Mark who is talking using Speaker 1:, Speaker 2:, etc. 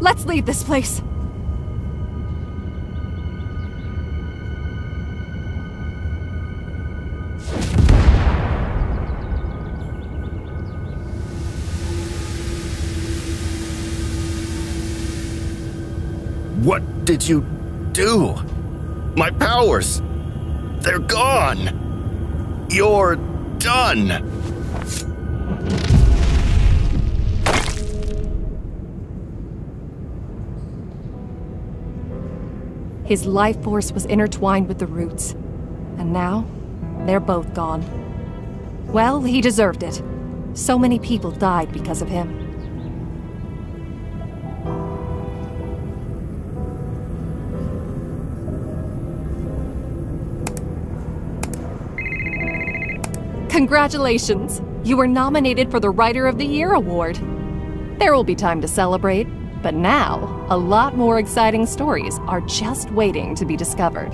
Speaker 1: Let's leave this place.
Speaker 2: What did you do? My powers! They're gone! You're done!
Speaker 1: His life force was intertwined with the roots. And now, they're both gone. Well, he deserved it. So many people died because of him. Congratulations! You were nominated for the Writer of the Year award. There will be time to celebrate, but now, a lot more exciting stories are just waiting to be discovered.